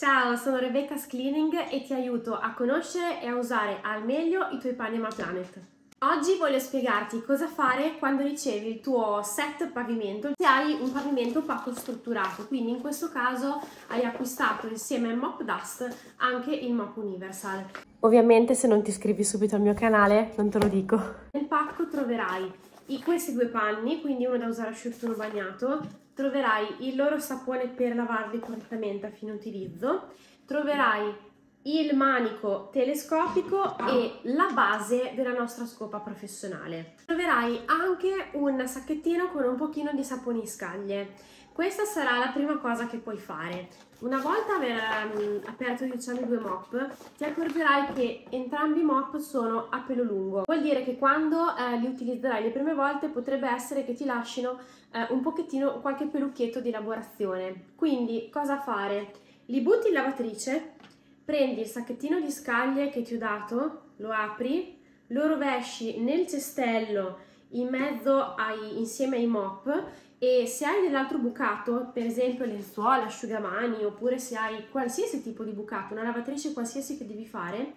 Ciao, sono Rebecca Cleaning e ti aiuto a conoscere e a usare al meglio i tuoi Panama Planet. Oggi voglio spiegarti cosa fare quando ricevi il tuo set pavimento se hai un pavimento poco strutturato, quindi in questo caso hai acquistato insieme al Mop Dust anche il Mop Universal. Ovviamente se non ti iscrivi subito al mio canale non te lo dico. Nel pacco troverai questi due panni, quindi uno da usare asciutto e uno bagnato, troverai il loro sapone per lavarli correttamente a fine utilizzo, troverai il manico telescopico e la base della nostra scopa professionale. Troverai anche un sacchettino con un pochino di saponi in scaglie. Questa sarà la prima cosa che puoi fare. Una volta aver um, aperto diciamo i due mop, ti accorgerai che entrambi i mop sono a pelo lungo. Vuol dire che quando eh, li utilizzerai le prime volte potrebbe essere che ti lasciano eh, un pochettino qualche pelucchietto di lavorazione. Quindi cosa fare? Li butti in lavatrice, prendi il sacchettino di scaglie che ti ho dato, lo apri, lo rovesci nel cestello in mezzo ai, insieme ai mop e se hai dell'altro bucato, per esempio lenzuola, asciugamani oppure se hai qualsiasi tipo di bucato, una lavatrice qualsiasi che devi fare,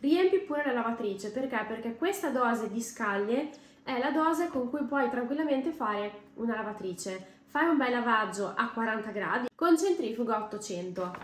riempi pure la lavatrice perché? Perché questa dose di scaglie è la dose con cui puoi tranquillamente fare una lavatrice. Fai un bel lavaggio a 40 gradi con centrifuga 800.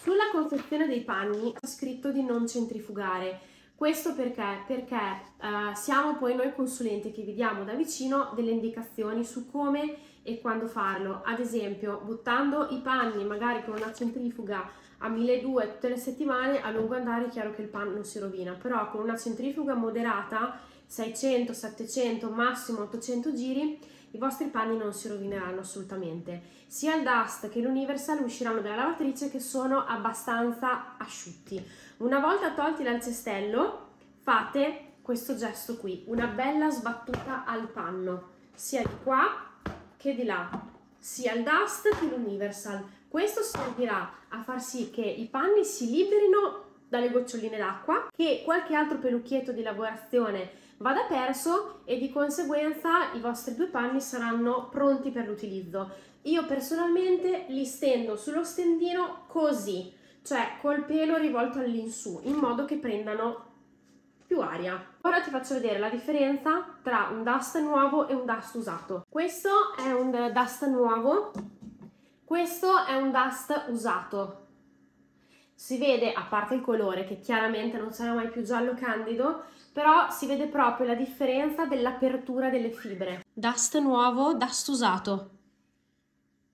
Sulla confezione dei panni è scritto di non centrifugare questo perché? Perché uh, siamo poi noi consulenti che vi diamo da vicino delle indicazioni su come e quando farlo. Ad esempio, buttando i panni magari con una centrifuga a 1200 tutte le settimane, a lungo andare è chiaro che il panno non si rovina, però con una centrifuga moderata, 600, 700, massimo 800 giri, i vostri panni non si rovineranno assolutamente. Sia il Dust che l'Universal usciranno dalla lavatrice che sono abbastanza asciutti. Una volta tolti dal cestello, fate questo gesto qui, una bella sbattuta al panno, sia di qua che di là, sia il dust che l'universal. Questo servirà a far sì che i panni si liberino dalle goccioline d'acqua, che qualche altro pelucchietto di lavorazione vada perso e di conseguenza i vostri due panni saranno pronti per l'utilizzo. Io personalmente li stendo sullo stendino così, cioè col pelo rivolto all'insù, in modo che prendano più aria. Ora ti faccio vedere la differenza tra un dust nuovo e un dust usato. Questo è un dust nuovo, questo è un dust usato. Si vede, a parte il colore, che chiaramente non sarà mai più giallo candido, però si vede proprio la differenza dell'apertura delle fibre. Dust nuovo, dust usato.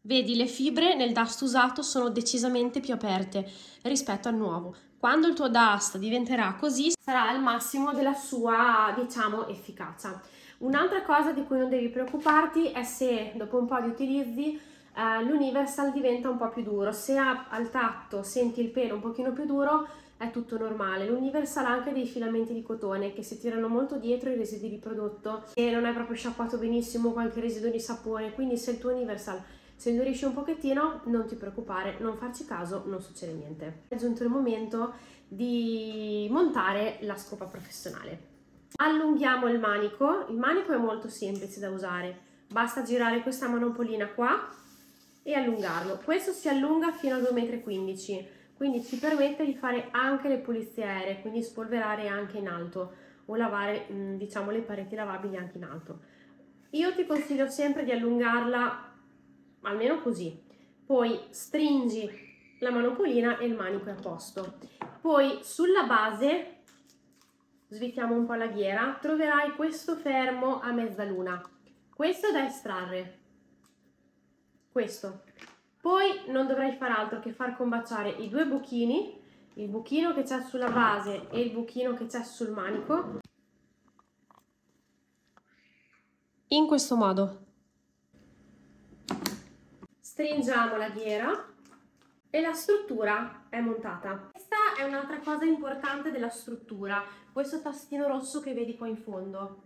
Vedi, le fibre nel dust usato sono decisamente più aperte rispetto al nuovo. Quando il tuo dust diventerà così, sarà al massimo della sua, diciamo, efficacia. Un'altra cosa di cui non devi preoccuparti è se dopo un po' di utilizzi eh, l'Universal diventa un po' più duro. Se al tatto senti il pelo un pochino più duro, è tutto normale. L'Universal ha anche dei filamenti di cotone che si tirano molto dietro i residui di prodotto e non è proprio sciacquato benissimo qualche residuo di sapone, quindi se il tuo Universal se indurisci un pochettino, non ti preoccupare, non farci caso, non succede niente. È giunto il momento di montare la scopa professionale. Allunghiamo il manico, il manico è molto semplice da usare, basta girare questa manopolina qua e allungarlo. Questo si allunga fino a 2,15 m, quindi ci permette di fare anche le pulizie aeree, quindi spolverare anche in alto o lavare diciamo le pareti lavabili anche in alto. Io ti consiglio sempre di allungarla almeno così. Poi stringi la manopolina e il manico è a posto. Poi sulla base, svitiamo un po' la ghiera, troverai questo fermo a mezzaluna. Questo da estrarre. Questo. Poi non dovrai fare altro che far combaciare i due buchini, il buchino che c'è sulla base e il buchino che c'è sul manico. In questo modo stringiamo la ghiera e la struttura è montata. Questa è un'altra cosa importante della struttura, questo tastino rosso che vedi qua in fondo.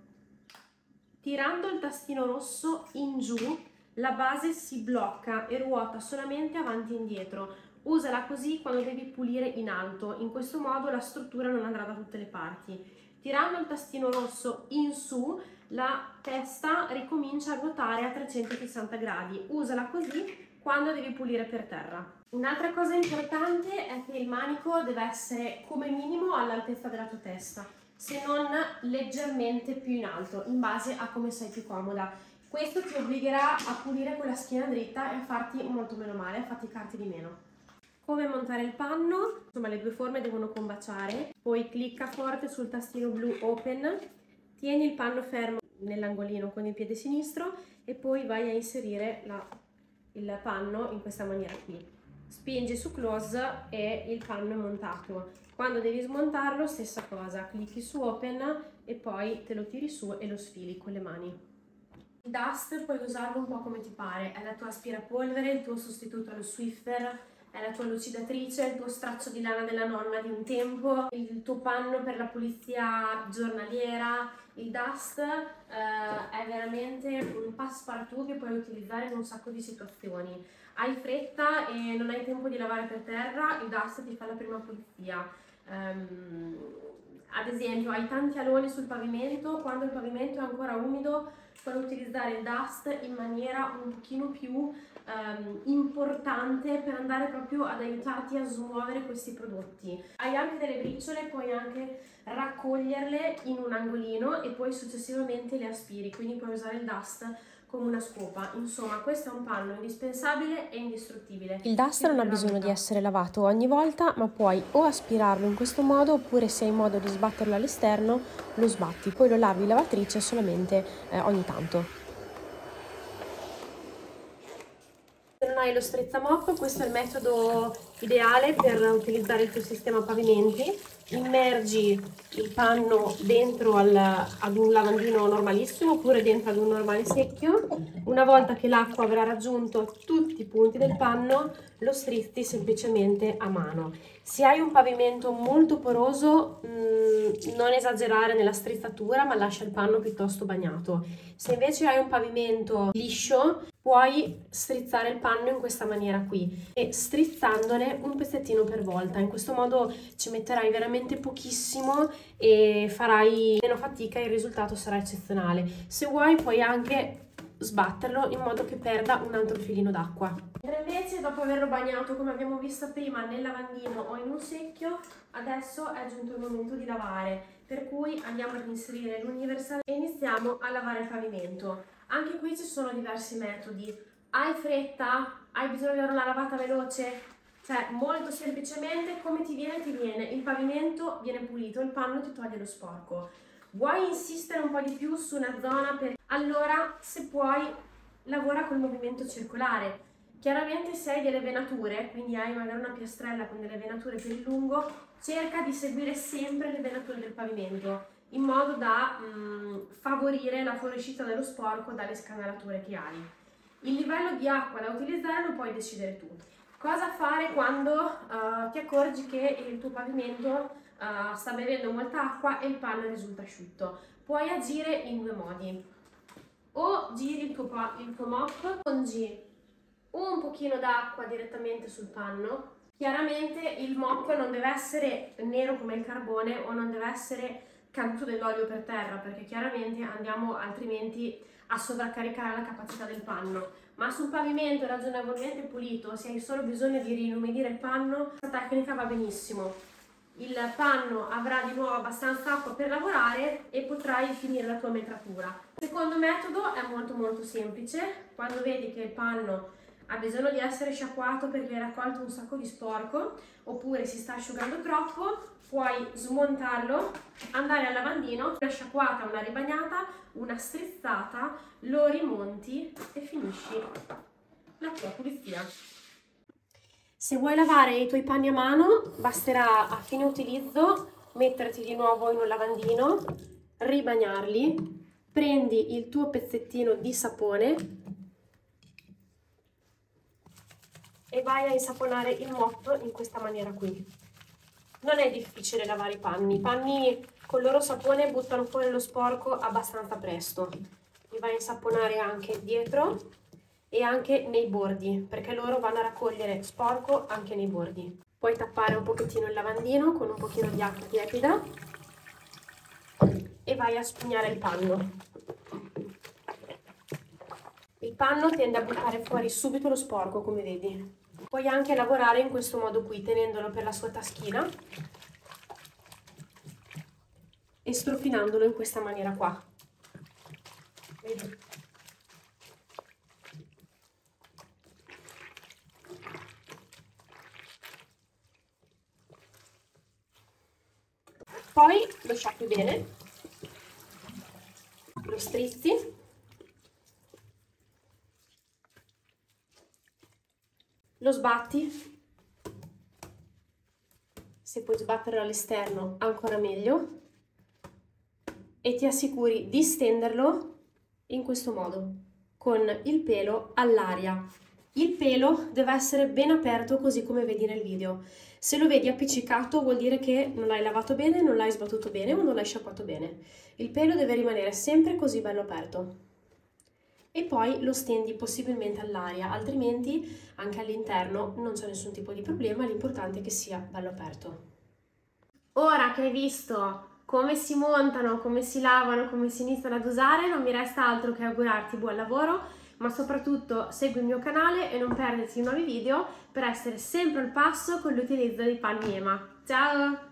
Tirando il tastino rosso in giù, la base si blocca e ruota solamente avanti e indietro. Usala così quando devi pulire in alto, in questo modo la struttura non andrà da tutte le parti. Tirando il tastino rosso in su, la testa ricomincia a ruotare a 360 gradi. Usala così quando devi pulire per terra. Un'altra cosa importante manico deve essere come minimo all'altezza della tua testa, se non leggermente più in alto, in base a come sei più comoda. Questo ti obbligherà a pulire con la schiena dritta e a farti molto meno male, a faticarti di meno. Come montare il panno? Insomma, le due forme devono combaciare. Poi clicca forte sul tastino blu Open, tieni il panno fermo nell'angolino con il piede sinistro e poi vai a inserire la, il panno in questa maniera qui. Spingi su Close e il panno è montato. Quando devi smontarlo, stessa cosa, clicchi su Open e poi te lo tiri su e lo sfili con le mani. Il dust puoi usarlo un po' come ti pare, è la tua aspirapolvere, il tuo sostituto allo Swiffer, è la tua lucidatrice, il tuo straccio di lana della nonna di un tempo, il tuo panno per la pulizia giornaliera, il dust eh, è veramente un passepartout che puoi utilizzare in un sacco di situazioni. Hai fretta e non hai tempo di lavare per terra, il dust ti fa la prima pulizia. Um, ad esempio hai tanti aloni sul pavimento, quando il pavimento è ancora umido puoi utilizzare il dust in maniera un pochino più um, importante per andare proprio ad aiutarti a smuovere questi prodotti. Hai anche delle briciole, puoi anche raccoglierle in un angolino e poi successivamente le aspiri, quindi puoi usare il dust come una scopa. Insomma, questo è un panno indispensabile e indistruttibile. Il dust non ha bisogno di essere lavato ogni volta, ma puoi o aspirarlo in questo modo oppure se hai modo di sbatterlo all'esterno lo sbatti, poi lo lavi in lavatrice solamente eh, ogni tanto. Se non hai lo strezzamop, questo è il metodo ideale per utilizzare il tuo sistema pavimenti immergi il panno dentro al, ad un lavandino normalissimo oppure dentro ad un normale secchio. Una volta che l'acqua avrà raggiunto tutti i punti del panno, lo strizzi semplicemente a mano. Se hai un pavimento molto poroso, mh, mm, non esagerare nella strizzatura, ma lascia il panno piuttosto bagnato. Se invece hai un pavimento liscio, puoi strizzare il panno in questa maniera qui e strizzandone un pezzettino per volta. In questo modo ci metterai veramente pochissimo e farai meno fatica e il risultato sarà eccezionale. Se vuoi puoi anche sbatterlo in modo che perda un altro filino d'acqua. Invece dopo averlo bagnato come abbiamo visto prima nel lavandino o in un secchio, adesso è giunto il momento di lavare, per cui andiamo ad inserire l'universal e iniziamo a lavare il pavimento. Anche qui ci sono diversi metodi. Hai fretta? Hai bisogno di avere una lavata veloce? Cioè, molto semplicemente, come ti viene, ti viene. Il pavimento viene pulito, il panno ti toglie lo sporco. Vuoi insistere un po' di più su una zona per... Allora, se puoi, lavora col movimento circolare. Chiaramente se hai delle venature, quindi hai magari una piastrella con delle venature per il lungo, cerca di seguire sempre le venature del pavimento in modo da mh, mm, favorire la fuoriuscita dello sporco dalle scanalature che hai. Il livello di acqua da utilizzare lo puoi decidere tu. Cosa fare quando uh, ti accorgi che il tuo pavimento uh, sta bevendo molta acqua e il panno risulta asciutto? Puoi agire in due modi. O giri il tuo, il tuo mop con G. Un pochino d'acqua direttamente sul panno. Chiaramente il mop non deve essere nero come il carbone o non deve essere caduto dell'olio per terra perché chiaramente andiamo altrimenti a sovraccaricare la capacità del panno. Ma sul pavimento ragionevolmente pulito se hai solo bisogno di rinumidire il panno questa tecnica va benissimo il panno avrà di nuovo abbastanza acqua per lavorare e potrai finire la tua metratura il secondo metodo è molto molto semplice quando vedi che il panno ha bisogno di essere sciacquato perché hai raccolto un sacco di sporco oppure si sta asciugando troppo puoi smontarlo, andare al lavandino, una sciacquata, una ribagnata, una strizzata, lo rimonti e finisci la tua pulizia. Se vuoi lavare i tuoi panni a mano, basterà a fine utilizzo metterti di nuovo in un lavandino, ribagnarli, prendi il tuo pezzettino di sapone e vai a insaponare il motto in questa maniera qui non è difficile lavare i panni. I panni con il loro sapone buttano fuori lo sporco abbastanza presto. Li vai a insaponare anche dietro e anche nei bordi, perché loro vanno a raccogliere sporco anche nei bordi. Puoi tappare un pochettino il lavandino con un pochino di acqua tiepida e vai a spugnare il panno. Il panno tende a buttare fuori subito lo sporco, come vedi. Puoi anche lavorare in questo modo qui, tenendolo per la sua taschina e strofinandolo in questa maniera qua. Vedi? Poi lo sciacqui bene, lo strizzi. Lo sbatti, se puoi sbatterlo all'esterno ancora meglio, e ti assicuri di stenderlo in questo modo, con il pelo all'aria. Il pelo deve essere ben aperto così come vedi nel video. Se lo vedi appiccicato vuol dire che non l'hai lavato bene, non l'hai sbattuto bene o non l'hai sciacquato bene. Il pelo deve rimanere sempre così bello aperto e poi lo stendi possibilmente all'aria, altrimenti anche all'interno non c'è nessun tipo di problema, l'importante è che sia bello aperto. Ora che hai visto come si montano, come si lavano, come si iniziano ad usare, non mi resta altro che augurarti buon lavoro, ma soprattutto segui il mio canale e non perderti i nuovi video per essere sempre al passo con l'utilizzo dei panni Ema. Ciao!